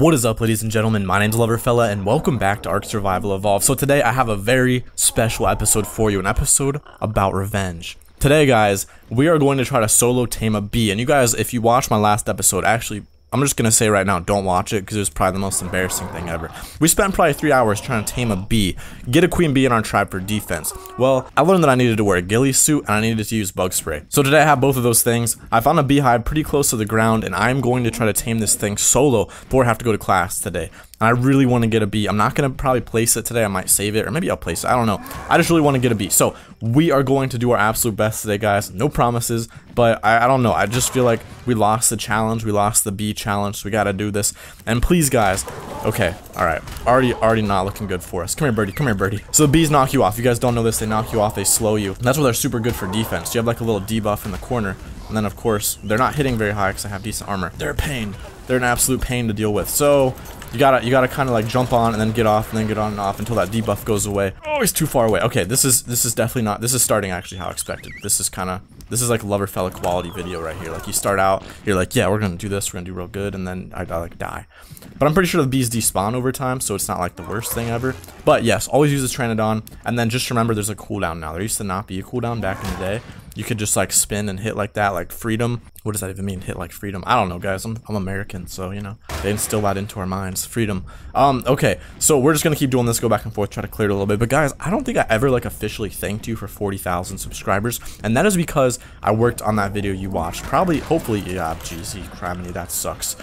What is up ladies and gentlemen, my name's Loverfella and welcome back to Ark Survival Evolved. So today I have a very special episode for you, an episode about revenge. Today guys, we are going to try to solo tame a bee and you guys, if you watch my last episode, actually I'm just gonna say right now, don't watch it because it was probably the most embarrassing thing ever. We spent probably three hours trying to tame a bee, get a queen bee in our tribe for defense. Well, I learned that I needed to wear a ghillie suit and I needed to use bug spray. So today I have both of those things. I found a beehive pretty close to the ground and I'm going to try to tame this thing solo before I have to go to class today. And I really want to get a bee. I'm not going to probably place it today. I might save it or maybe I'll place it. I don't know. I just really want to get a B. So we are going to do our absolute best today, guys. No promises, but I, I don't know. I just feel like we lost the challenge. We lost the B challenge. So we got to do this. And please, guys. Okay. All right. Already, already not looking good for us. Come here, birdie. Come here, birdie. So the bees knock you off. You guys don't know this. They knock you off. They slow you. And that's why they're super good for defense. You have like a little debuff in the corner. And then, of course, they're not hitting very high because I have decent armor. They're a pain. They're an absolute pain to deal with. So you gotta you gotta kind of like jump on and then get off and then get on and off until that debuff goes away. Oh, he's too far away. Okay, this is this is definitely not. This is starting actually how expected. This is kind of this is like Loverfella quality video right here. Like you start out, you're like, yeah, we're gonna do this, we're gonna do real good, and then I, I like die. But I'm pretty sure the bees despawn over time, so it's not like the worst thing ever. But yes, always use this Pteranodon, and then just remember there's a cooldown now. There used to not be a cooldown back in the day. You could just like spin and hit like that, like freedom. What does that even mean? Hit like freedom? I don't know, guys. I'm, I'm American, so you know they instill that into our minds. Freedom. Um. Okay. So we're just gonna keep doing this, go back and forth, try to clear it a little bit. But guys, I don't think I ever like officially thanked you for 40,000 subscribers, and that is because I worked on that video you watched. Probably, hopefully, yeah. GZ criminy, that sucks.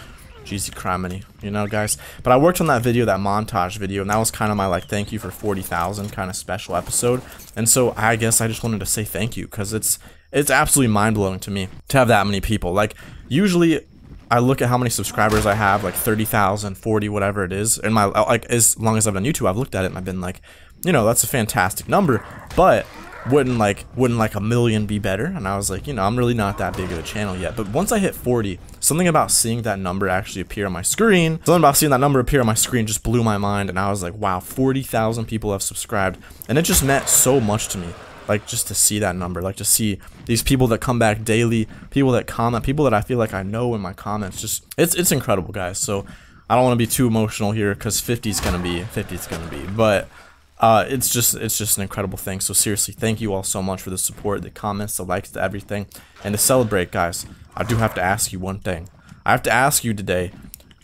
GZ criminy, you know, guys. But I worked on that video, that montage video, and that was kind of my like thank you for 40,000 kind of special episode. And so I guess I just wanted to say thank you because it's it's absolutely mind blowing to me to have that many people. Like usually I look at how many subscribers I have, like 30,000, 40, whatever it is. And my like as long as I've done YouTube, I've looked at it and I've been like, you know, that's a fantastic number. But wouldn't like wouldn't like a million be better? And i was like you know i'm really not that big of a channel yet. But once i hit 40 something about seeing that number actually appear on my screen something about seeing that number appear on my screen just blew my mind. And i was like wow 40,000 people have subscribed. And it just meant so much to me like just to see that number like to see these people that come back daily people that comment people that i feel like i know in my comments. Just it's it's incredible guys. So i don't want to be too emotional here because 50 is gonna be 50 is gonna be. But uh, it's just it's just an incredible thing. So seriously, thank you all so much for the support, the comments, the likes, the everything, and to celebrate, guys. I do have to ask you one thing. I have to ask you today.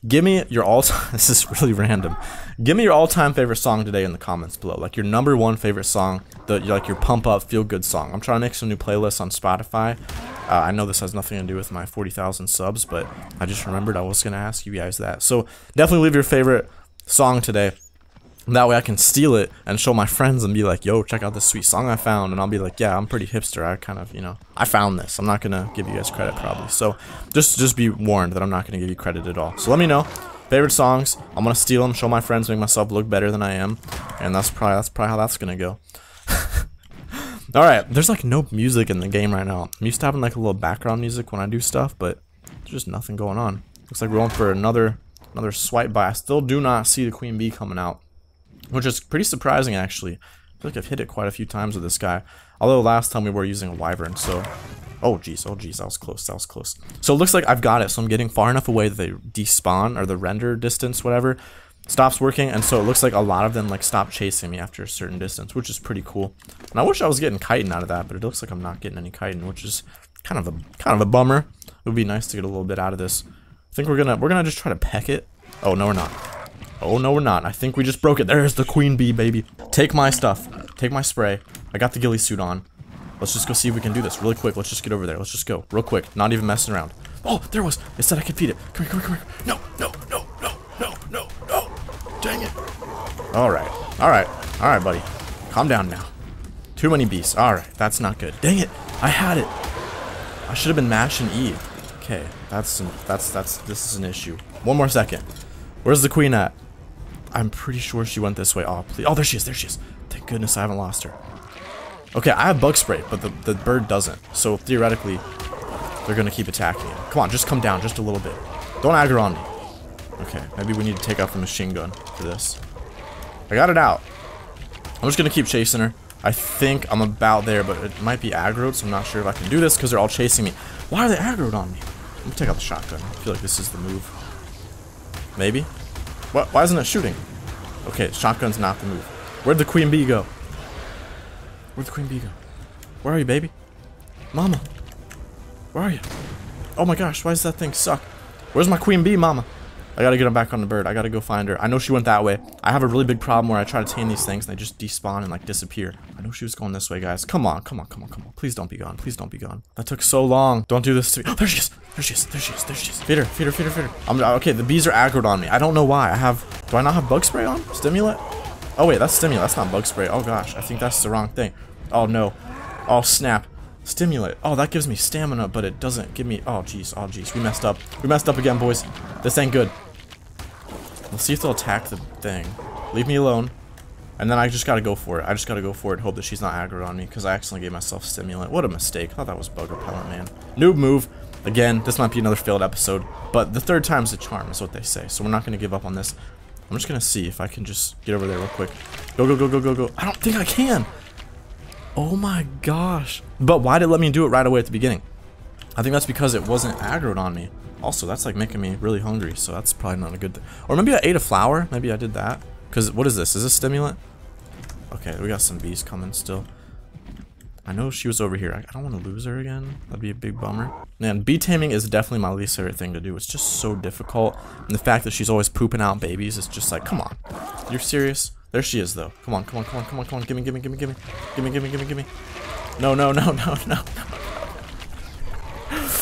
Give me your all. this is really random. Give me your all-time favorite song today in the comments below. Like your number one favorite song, the like your pump up, feel good song. I'm trying to make some new playlists on Spotify. Uh, I know this has nothing to do with my 40,000 subs, but I just remembered I was gonna ask you guys that. So definitely leave your favorite song today that way I can steal it and show my friends and be like, yo, check out this sweet song I found. And I'll be like, yeah, I'm pretty hipster. I kind of, you know, I found this. I'm not going to give you guys credit probably. So just, just be warned that I'm not going to give you credit at all. So let me know. Favorite songs. I'm going to steal them, show my friends, make myself look better than I am. And that's probably, that's probably how that's going to go. Alright, there's like no music in the game right now. I'm used to having like a little background music when I do stuff, but there's just nothing going on. Looks like we're going for another another swipe by. I still do not see the queen bee coming out which is pretty surprising actually. I feel like I've hit it quite a few times with this guy. Although last time we were using a wyvern, so... Oh, jeez, oh, jeez, that was close, that was close. So it looks like I've got it, so I'm getting far enough away that they despawn, or the render distance, whatever, stops working, and so it looks like a lot of them, like, stop chasing me after a certain distance, which is pretty cool. And I wish I was getting chitin out of that, but it looks like I'm not getting any chitin, which is kind of a kind of a bummer. It would be nice to get a little bit out of this. I think we're gonna we're gonna just try to peck it. Oh, no, we're not. Oh, no, we're not. I think we just broke it. There's the queen bee, baby. Take my stuff. Take my spray. I got the ghillie suit on. Let's just go see if we can do this really quick. Let's just get over there. Let's just go real quick. Not even messing around. Oh, there was. It said I could feed it. Come here, come here, come here. No, no, no, no, no, no, no. Dang it. All right. All right. All right, buddy. Calm down now. Too many beasts. All right. That's not good. Dang it. I had it. I should have been mashing E. Okay. That's, some, that's, that's, this is an issue. One more second. Where's the queen at? I'm pretty sure she went this way. Oh, please. Oh, there she is. There she is. Thank goodness I haven't lost her. Okay, I have bug spray, but the, the bird doesn't. So theoretically, they're going to keep attacking it. Come on, just come down just a little bit. Don't aggro on me. Okay, maybe we need to take out the machine gun for this. I got it out. I'm just going to keep chasing her. I think I'm about there, but it might be aggroed, so I'm not sure if I can do this because they're all chasing me. Why are they aggroed on me? I'm going to take out the shotgun. I feel like this is the move. Maybe? What? Why isn't it shooting? Okay, shotgun's not the move. Where'd the queen bee go? Where'd the queen bee go? Where are you, baby? Mama. Where are you? Oh my gosh, why does that thing suck? Where's my queen bee, mama? I gotta get him back on the bird. I gotta go find her. I know she went that way. I have a really big problem where I try to tame these things and they just despawn and like disappear. I know she was going this way, guys. Come on, come on, come on, come on. Please don't be gone. Please don't be gone. That took so long. Don't do this to me. Oh, there she is. There she is. There she is. There she is. Feed her. Feed her. Feed her. Feed her. I'm, uh, okay, the bees are aggroed on me. I don't know why. I have... Do I not have bug spray on? Stimulant? Oh, wait. That's stimulant. That's not bug spray. Oh, gosh. I think that's the wrong thing. Oh, no. Oh, snap. Stimulant. Oh, that gives me stamina, but it doesn't give me... Oh, jeez. Oh, jeez. We messed up. We messed up again, boys. This ain't good. Let's see if they'll attack the thing. Leave me alone. And then I just gotta go for it. I just gotta go for it. Hope that she's not aggroed on me because I accidentally gave myself stimulant. What a mistake. I thought that was bug repellent, man. Noob move. Again, this might be another failed episode, but the third time's the charm is what they say. So we're not gonna give up on this. I'm just gonna see if I can just get over there real quick. Go, go, go, go, go, go. I don't think I can. Oh my gosh. But why did it let me do it right away at the beginning? I think that's because it wasn't aggroed on me. Also, that's like making me really hungry, so that's probably not a good thing. Or maybe I ate a flower. Maybe I did that. Because what is this? Is this stimulant? Okay, we got some bees coming still. I know she was over here. I, don't want to lose her again. That'd be a big bummer. Man, bee taming is definitely my least favorite thing to do. It's just so difficult. And the fact that she's always pooping out babies is just like, come on. You're serious? There she is, though. Come on, come on, come on, come on, come on. Gimme, gimme, gimme, gimme. Gimme, gimme, gimme, gimme. No, no, no, no, no, no.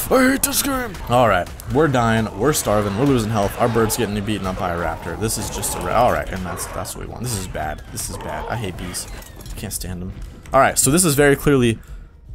I hate this game. All right, we're dying. We're starving. We're losing health. Our bird's getting beaten up by a raptor. This is just a all right, and that's that's what we want. This is bad. This is bad. I hate bees. Can't stand them. All right, so this is very clearly,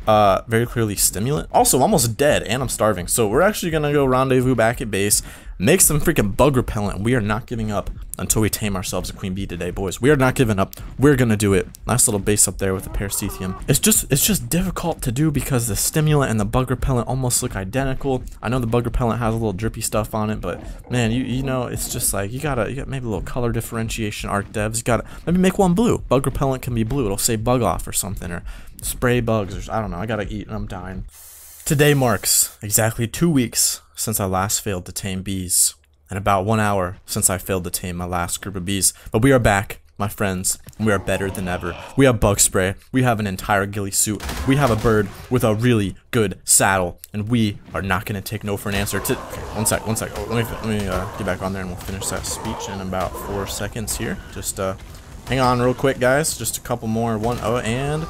uh, very clearly stimulant. Also, I'm almost dead, and I'm starving. So we're actually gonna go rendezvous back at base, make some freaking bug repellent. We are not giving up until we tame ourselves a queen bee today, boys. We are not giving up. We're gonna do it. Nice little base up there with the paracetam. It's just it's just difficult to do because the stimulant and the bug repellent almost look identical. I know the bug repellent has a little drippy stuff on it, but man, you you know it's just like you gotta you got maybe a little color differentiation. Ark devs, you gotta maybe make one blue. Bug repellent can be blue. It'll say bug off or something or spray bugs or I don't know. I gotta eat and I'm dying. Today marks exactly two weeks since I last failed to tame bees and about one hour since I failed to tame my last group of bees. But we are back, my friends, we are better than ever. We have bug spray, we have an entire ghillie suit, we have a bird with a really good saddle, and we are not to take no for an answer. To one sec, one sec. Oh, let me let me uh, get back on there and we'll finish that speech in about four seconds here. Just uh, hang on real quick, guys. Just a couple more. One oh, and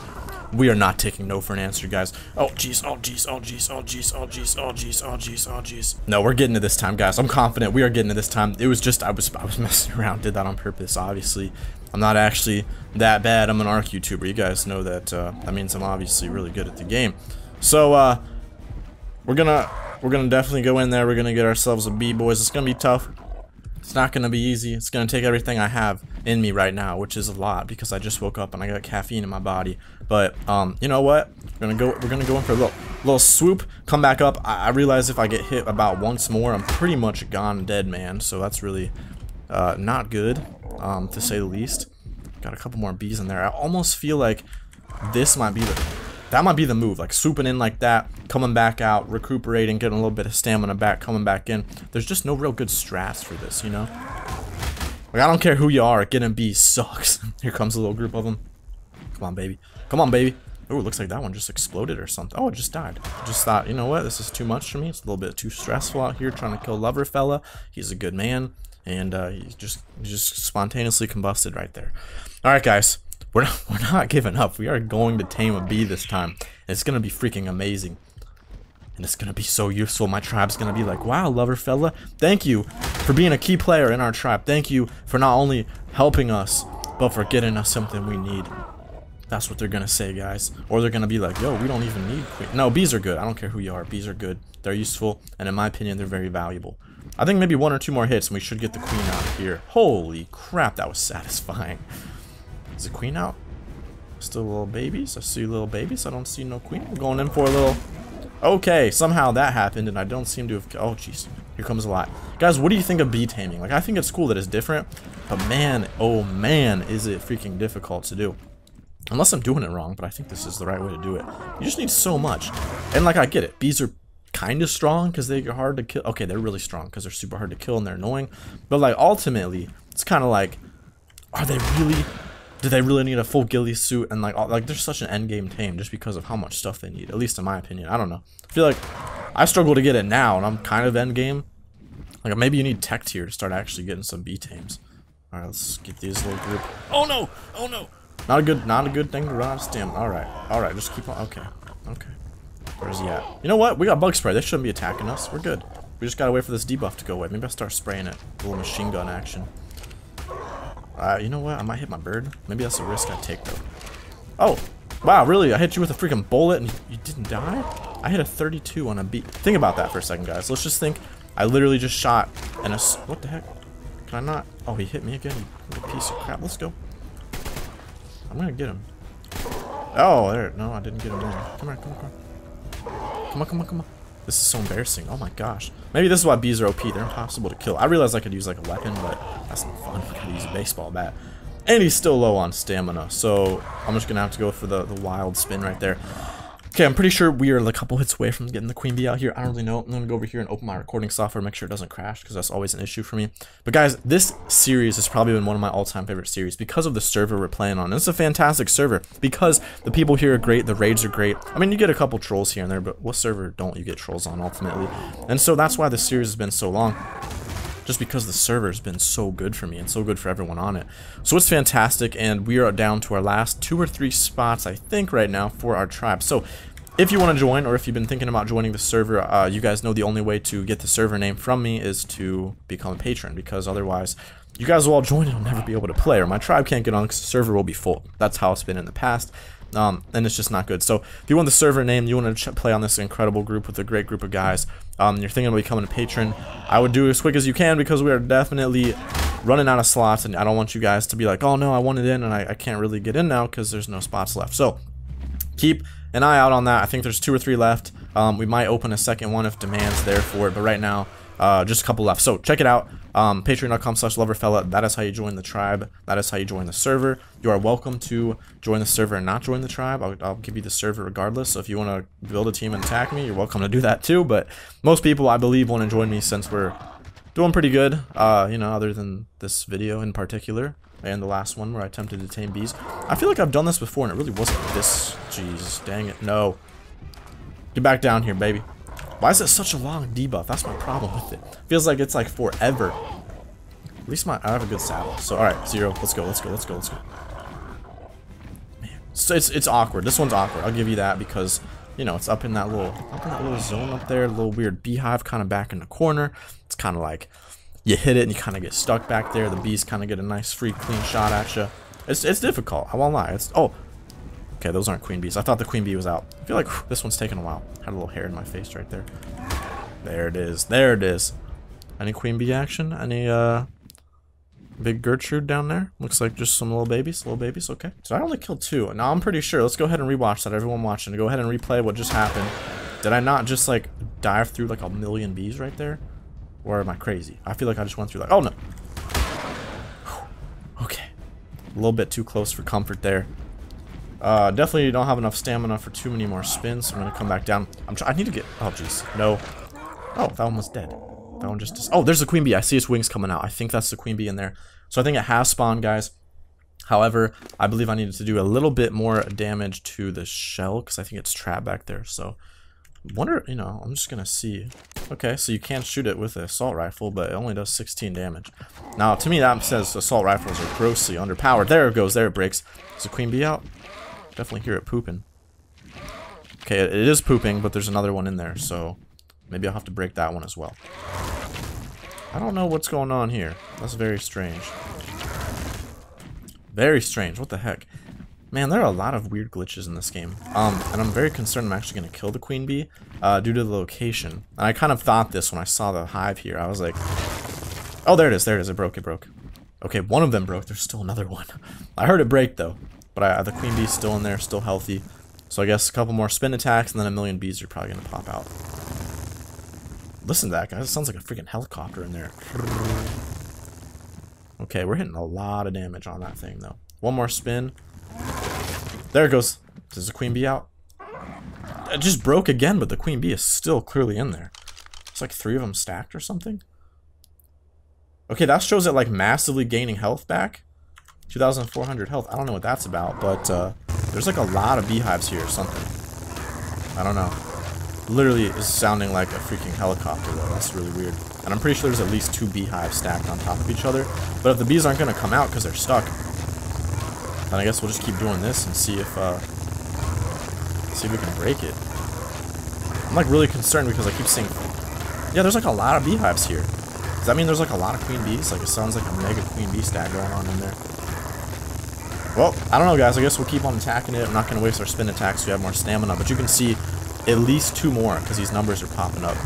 we are not taking no for an answer, guys. Oh, jeez, oh, jeez, oh, jeez, oh, jeez, oh, jeez, oh, jeez, oh, jeez, oh, jeez. No, we're getting to this time, guys. I'm confident we are getting to this time. It was just, I was, I was messing around, did that on purpose, obviously. I'm not actually that bad. I'm an ARK YouTuber. You guys know that, uh, that means I'm obviously really good at the game. So, uh, we're gonna, we're gonna definitely go in there. We're gonna get ourselves a B, boys. It's gonna be tough. It's not gonna be easy. It's gonna take everything I have in me right now, which is a lot because I just woke up and I got caffeine in my body. But um, you know what? We're gonna go. We're gonna go in for a little, little swoop. Come back up. I, I realize if I get hit about once more, I'm pretty much gone dead, man. So that's really uh, not good, um, to say the least. Got a couple more bees in there. I almost feel like this might be the that might be the move, like swooping in like that, coming back out, recuperating, getting a little bit of stamina back, coming back in. There's just no real good strats for this, you know? Like, I don't care who you are, getting bees sucks. Here comes a little group of them. Come on, baby. Come on, baby. Oh, looks like that one just exploded or something. Oh, it just died. Just thought, you know what? This is too much for me. It's a little bit too stressful out here trying to kill Loverfella. He's a good man. And uh, he just, he just spontaneously combusted right there. All right, guys. We're not, we're not giving up. We are going to tame a bee this time. It's going to be freaking amazing. And it's going to be so useful. My tribe's going to be like, wow, loverfella, thank you for being a key player in our tribe. Thank you for not only helping us, but for getting us something we need. That's what they're going to say, guys. Or they're going to be like, yo, we don't even need queen. No, bees are good. I don't care who you are. Bees are good. They're useful. And in my opinion, they're very valuable. I think maybe one or two more hits and we should get the queen out of here. Holy crap, that was satisfying. Is the queen out? Still little babies. I see little babies. I don't see no queen. I'm going in for a little... Okay, somehow that happened, and I don't seem to have... Oh, jeez. Here comes a lot. Guys, what do you think of bee taming? Like, I think it's cool that it's different, but man, oh man, is it freaking difficult to do. Unless I'm doing it wrong, but I think this is the right way to do it. You just need so much. And, like, I get it. Bees are kind of strong because they're hard to kill. Okay, they're really strong because they're super hard to kill and they're annoying. But like ultimately, it's kind of like, are they really? Do they really need a full ghillie suit and like all, like they're such an end game tame just because of how much stuff they need? At least in my opinion, I don't know. I feel like I struggle to get it now, and I'm kind of end game. Like maybe you need tech tier to start actually getting some B tames. All right, let's get these little group. Oh no! Oh no! Not a good, not a good thing to run out of stamina. All right, all right, just keep on. Okay, okay. Where's he at? You know what? We got bug spray. They shouldn't be attacking us. We're good. We just gotta wait for this debuff to go away. Maybe I'll start spraying it. A little machine gun action. Uh, you know what? I might hit my bird. Maybe that's a risk I take, though. Oh! Wow, really? I hit you with a freaking bullet and you didn't die? I hit a 32 on a beat. Think about that for a second, guys. Let's just think I literally just shot and a... What the heck? Can I not? Oh, he hit me again. Piece of crap. Let's go. I'm gonna get him. Oh, there. No, I didn't get him. Come here, come on, come on. Come on, come on, come on. This is so embarrassing. Oh my gosh. Maybe this is why bees are OP. They're impossible to kill. I realized I could use like a weapon, but that's not fun. I could use a baseball bat. And he's still low on stamina, so I'm just going to have to go for the, the wild spin right there. Okay, I'm pretty sure we are a couple hits away from getting the queen bee out here. I don't really know. I'm to go over here and open my recording software, make sure it doesn't crash, because that's always an issue for me. But guys, this series has probably been one of my all-time favorite series because of the server we're playing on. It's a fantastic server because the people here are great, the raids are great. I mean, you get a couple trolls here and there, but what server don't you get trolls on ultimately? And so that's why this series has been so long just because the server's been so good for me and so good for everyone on it. So it's fantastic, and we are down to our last two or three spots, I think, right now for our tribe. So if you want to join, or if you've been thinking about joining the server, uh, you guys know the only way to get the server name from me is to become a patron, because otherwise you guys will all join and I'll never be able to play, or my tribe can't get on because the server will be full. That's how it's been in the past. Um, and it's just not good. So if you want the server name, you want to play on this incredible group with a great group of guys, um, you're thinking of becoming a patron, I would do as quick as you can because we are definitely running out of slots, and I don't want you guys to be like, oh no, I want it in, and I, I can't really get in now because there's no spots left. So keep an eye out on that. I think there's two or three left. Um, we might open a second one if demand's there for it, but right now, uh, just a couple left. So check it out. Um, Patreon.com slash loverfella. That is how you join the tribe. That is how you join the server. You are welcome to join the server and not join the tribe. I'll, I'll give you the server regardless. So if you want to build a team and attack me, you're welcome to do that too. But most people, I believe, want to join me since we're doing pretty good. Uh, you know, other than this video in particular and the last one where I attempted to tame bees. I feel like I've done this before and it really wasn't this. Jeez, dang it. No. Get back down here, baby. Why is it such a long debuff? That's my problem with it. Feels like it's like forever. At least my I have a good saddle. So alright, zero. Let's go, let's go, let's go, let's go. Man. So it's it's awkward. This one's awkward. I'll give you that because you know it's up in that little up in that little zone up there, a little weird beehive kind of back in the corner. It's kind of like you hit it and you kind of get stuck back there. The bees kind of get a nice free clean shot at you. It's it's difficult. I won't lie. It's oh Okay, those aren't queen bees. I thought the queen bee was out. I feel like whew, this one's taking a while. Had a little hair in my face right there. There it is. There it is. Any queen bee action? Any uh big Gertrude down there? Looks like just some little babies. Little babies, okay. So I only killed two. Now I'm pretty sure. Let's go ahead and rewatch that. Everyone watching. Go ahead and replay what just happened. Did I not just like dive through like a million bees right there? Or am I crazy? I feel like I just went through like, oh no. Okay. A little bit too close for comfort there. Uh, definitely don't have enough stamina for too many more spins, so I'm gonna come back down. I'm I need to get, oh jeez, no. Oh, that one was dead. That one just, oh, there's the queen bee. I see its wings coming out. I think that's the queen bee in there. So I think it has spawned, guys. However, I believe I needed to do a little bit more damage to the shell, because I think it's trapped back there, so wonder, you know, I'm just gonna see. Okay, so you can shoot it with an assault rifle, but it only does 16 damage. Now, to me, that says assault rifles are grossly underpowered. There it goes, there it breaks. Is the queen bee out? Definitely hear it pooping. Okay, it is pooping, but there's another one in there, so maybe I'll have to break that one as well. I don't know what's going on here. That's very strange. Very strange. What the heck? Man, there are a lot of weird glitches in this game. Um, and I'm very concerned I'm actually going to kill the queen bee uh, due to the location. And I kind of thought this when I saw the hive here. I was like, oh, there it is. There it is. It broke. It broke. Okay, one of them broke. There's still another one. I heard it break, though. But I, the queen bee's still in there, still healthy. So I guess a couple more spin attacks, and then a million bees are probably going to pop out. Listen to that, guys. It sounds like a freaking helicopter in there. Okay, we're hitting a lot of damage on that thing, though. One more spin. There it goes. Does the queen bee out? it just broke again, but the queen bee is still clearly in there. It's like three of them stacked or something. Okay, that shows it like massively gaining health back. 2,400 health. I don't know what that's about, but uh, there's like a lot of beehives here or something. I don't know. Literally is sounding like a freaking helicopter though. That's really weird. And I'm pretty sure there's at least two beehives stacked on top of each other. But if the bees aren't going to come out because they're stuck, then I guess we'll just keep doing this and see if, uh, see if we can break it. I'm like really concerned because I keep seeing, yeah, there's like a lot of beehives here. Does that mean there's like a lot of queen bees? Like it sounds like a mega queen bee stack going on in there. Well, I don't know guys, I guess we'll keep on attacking it. I'm not going to waste our spin attacks so we have more stamina, but you can see at least two more because these numbers are popping up.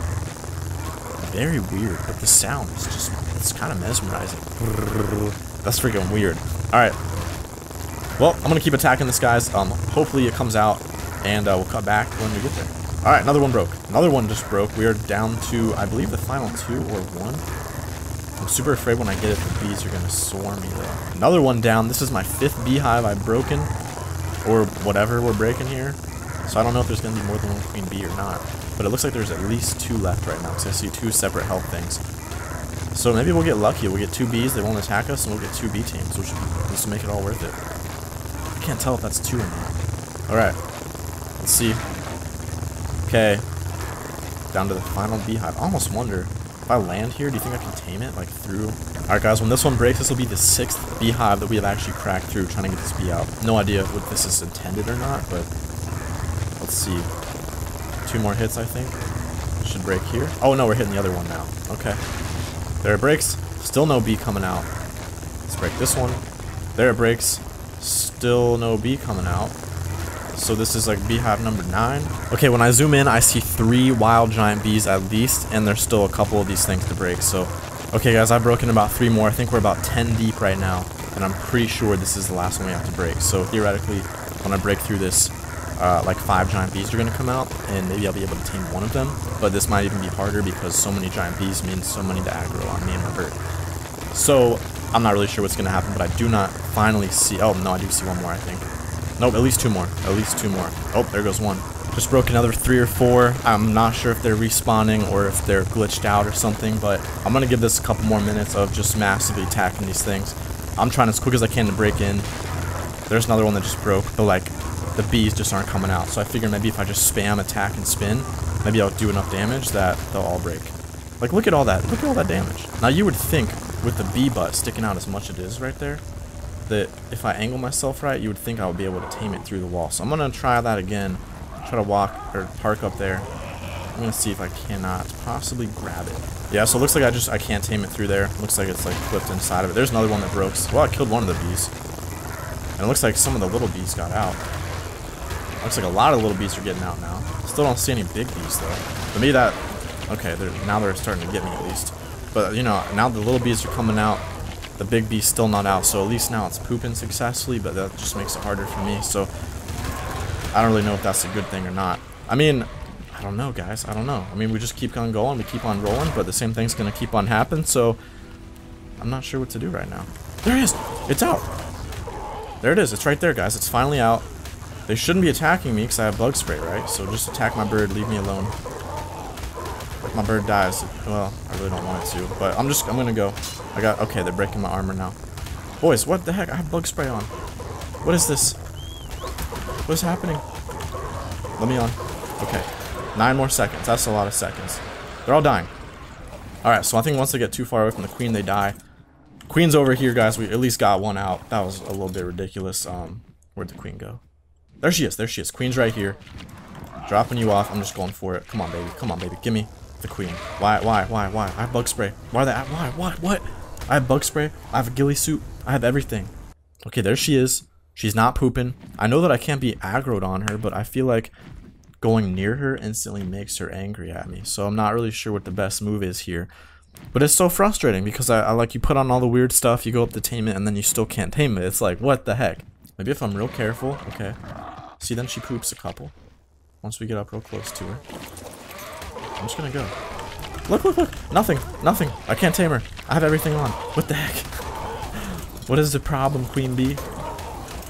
Very weird, but the sound is just, it's kind of mesmerizing. That's freaking weird. Alright. Well, I'm going to keep attacking this, guys. Um, hopefully it comes out, and uh, we'll cut back when we get there. Alright, another one broke. Another one just broke. We are down to, I believe, the final two or one. I'm super afraid when I get it, the bees are going to swarm me, though. Another one down. This is my fifth beehive I've broken, or whatever we're breaking here. So I don't know if there's going to be more than one queen bee or not. But it looks like there's at least two left right now, because I see two separate health things. So maybe we'll get lucky. We'll get two bees, they won't attack us, and we'll get two bee teams, which will make it all worth it. I can't tell if that's two or not. Alright. Let's see. Okay. Down to the final beehive. I almost wonder, if I land here, do you think I can tame it, like, through... Alright, guys, when this one breaks, this will be the sixth beehive that we have actually cracked through trying to get this bee out. No idea if this is intended or not, but... Let's see. Two more hits, I think. Should break here. Oh, no, we're hitting the other one now. Okay. There it breaks. Still no bee coming out. Let's break this one. There it breaks. Still no bee coming out. So this is like beehive number 9. Okay, when I zoom in, I see three wild giant bees at least, and there's still a couple of these things to break. So, okay guys, I've broken about three more. I think we're about 10 deep right now, and I'm pretty sure this is the last one we have to break. So theoretically, when I break through this, uh, like five giant bees are going to come out, and maybe I'll be able to tame one of them. But this might even be harder because so many giant bees means so many to aggro on me and my. So I'm not really sure what's going to happen, but I do not finally see... Oh, no, I do see one more, I think. Nope, at least two more. At least two more. Oh, there goes one. Just broke another three or four. I'm not sure if they're respawning or if they're glitched out or something, but I'm going to give this a couple more minutes of just massively attacking these things. I'm trying as quick as I can to break in. There's another one that just broke, but like the bees just aren't coming out. So I figure maybe if I just spam attack and spin, maybe I'll do enough damage that they'll all break. Like, look at all that. Look at all that damage. Now, you would think with the bee butt sticking out as much as it is right there, that if I angle myself right, you would think I would be able to tame it through the wall. So I'm going to try that again. Try to walk or park up there. I'm going to see if I cannot possibly grab it. Yeah, so it looks like I just, I can't tame it through there. Looks like it's like flipped inside of it. There's another one that broke. Well, I killed one of the bees. And it looks like some of the little bees got out. Looks like a lot of little bees are getting out now. Still don't see any big bees though. But maybe that... Okay, they're, now they're starting to get me at least. But, you know, now the little bees are coming out. The big bee's still not out, so at least now it's pooping successfully, but that just makes it harder for me, so... I don't really know if that's a good thing or not. I mean, I don't know, guys. I don't know. I mean, we just keep on going, we keep on rolling, but the same thing's gonna keep on happening, so... I'm not sure what to do right now. There it is! It's out! There it is. It's right there, guys. It's finally out. They shouldn't be attacking me because I have bug spray, right? So just attack my bird, leave me alone. My bird dies, well, I really don't want it to, but I'm just, I'm gonna go. I got, okay, they're breaking my armor now. Boys, what the heck? I have bug spray on. What is this? What is happening? Let me on. Okay. Nine more seconds. That's a lot of seconds. They're all dying. Alright, so I think once they get too far away from the queen, they die. Queen's over here, guys. We at least got one out. That was a little bit ridiculous. Um, where'd the queen go? There she is. There she is. Queen's right here. Dropping you off. I'm just going for it. Come on, baby. Come on, baby. Give me the queen. Why? Why? Why? Why? I have bug spray. Why that? Why? Why? What? I have bug spray. I have a ghillie suit. I have everything. Okay, there she is. She's not pooping. I know that I can't be aggroed on her, but I feel like going near her instantly makes her angry at me. So I'm not really sure what the best move is here. But it's so frustrating because I, I like you put on all the weird stuff, you go up to tame it, and then you still can't tame it. It's like, what the heck? Maybe if I'm real careful. Okay. See, then she poops a couple. Once we get up real close to her. I'm just gonna go. Look, look, look! Nothing! Nothing! I can't tame her. I have everything on. What the heck? what is the problem, Queen Bee?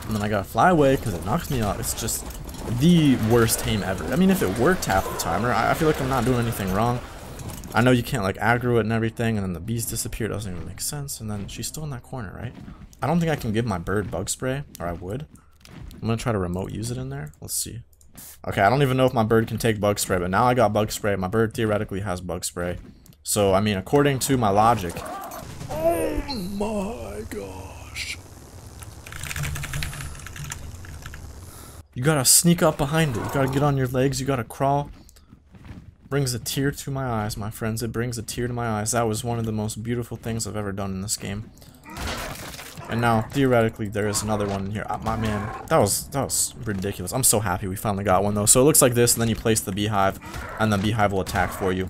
And then I gotta fly away because it knocks me out. It's just... the worst tame ever. I mean, if it worked half the time, or I feel like I'm not doing anything wrong. I know you can't like aggro it and everything, and then the bees disappear. Doesn't even make sense. And then she's still in that corner, right? I don't think I can give my bird bug spray, or I would. I'm gonna try to remote use it in there. Let's see. Okay, I don't even know if my bird can take bug spray, but now I got bug spray. My bird theoretically has bug spray. So, I mean, according to my logic... Oh my gosh. You gotta sneak up behind it. You gotta get on your legs. You gotta crawl. Brings a tear to my eyes, my friends. It brings a tear to my eyes. That was one of the most beautiful things I've ever done in this game. And now, theoretically, there is another one here. Uh, my man, that was that was ridiculous. I'm so happy we finally got one, though. So it looks like this, and then you place the beehive, and the beehive will attack for you.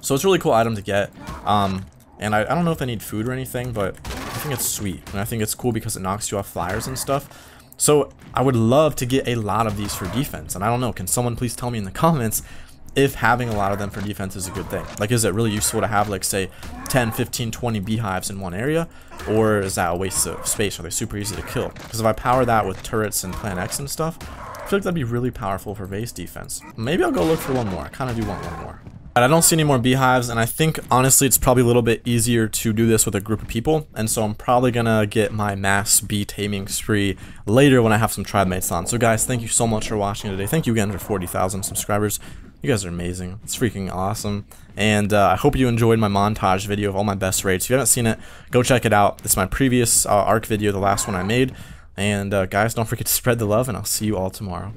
So it's a really cool item to get. Um, and I, I don't know if I need food or anything, but I think it's sweet. And I think it's cool because it knocks you off flyers and stuff. So I would love to get a lot of these for defense. And I don't know, can someone please tell me in the comments if having a lot of them for defense is a good thing. Like, is it really useful to have, like, say, 10, 15, 20 beehives in one area? Or is that a waste of space? Are they super easy to kill? Because if I power that with turrets and Plant X and stuff, I feel like that'd be really powerful for base defense. Maybe I'll go look for one more. I kind of do want one more. I don't see any more beehives, and I think, honestly, it's probably a little bit easier to do this with a group of people, and so I'm probably gonna get my mass bee taming spree later when I have some tribe mates on. So guys, thank you so much for watching today. Thank you again for 40,000 subscribers. You guys are amazing. It's freaking awesome. And uh, I hope you enjoyed my montage video of all my best raids. If you haven't seen it, go check it out. It's my previous uh, ARK video, the last one I made. And uh, guys, don't forget to spread the love, and I'll see you all tomorrow.